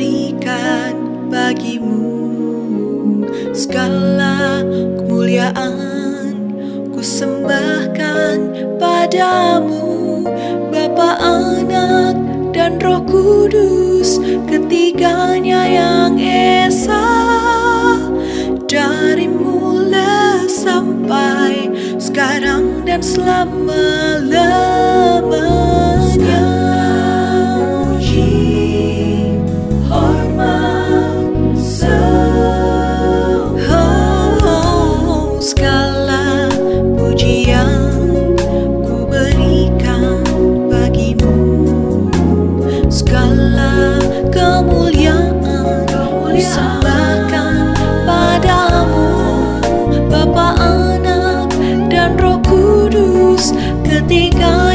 berikan bagimu segala kemuliaan. Ku sembahkan padamu Bapa anak dan roh kudus ketiganya yang esa. Dari mula sampai sekarang dan selamanya Segala kemuliaan ku sembahkan padamu Bapa, Anak, dan Roh Kudus Ketiga